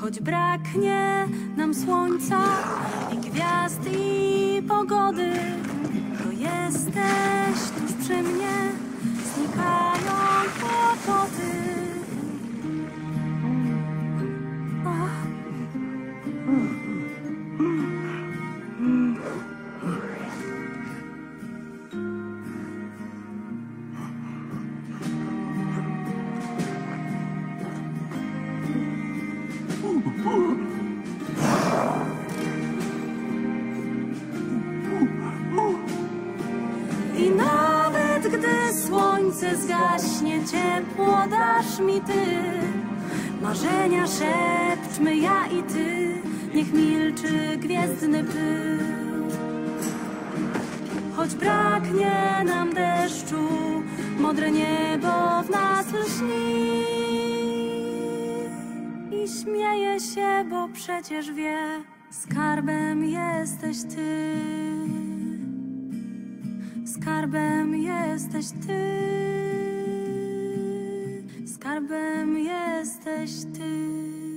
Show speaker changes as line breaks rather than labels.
Choć braknie nam słońca i gwiazd i pogody, to jesteś I nawet gdy słońce zgaśnie, ciepło dasz mi ty. Marzenia szepczmy ja i ty, niech milczy gwiezdny pył. Choć braknie nam deszczu, modre niebo w nas lśni. Śmieje się, bo przecież wie, skarbem jesteś ty. Skarbem jesteś ty. Skarbem jesteś ty.